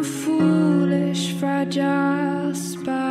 a foolish, fragile spider.